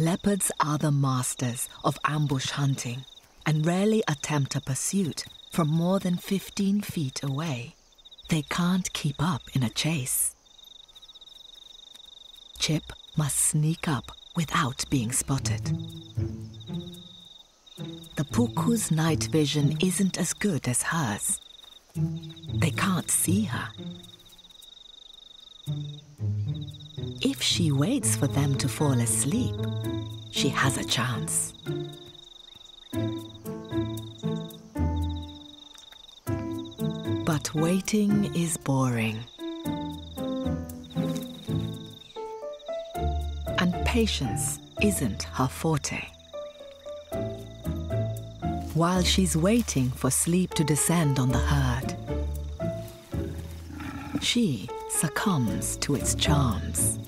Leopards are the masters of ambush hunting and rarely attempt a pursuit from more than 15 feet away. They can't keep up in a chase. Chip must sneak up without being spotted. The puku's night vision isn't as good as hers. They can't see her. If she waits for them to fall asleep, she has a chance. But waiting is boring. And patience isn't her forte. While she's waiting for sleep to descend on the herd, she succumbs to its charms.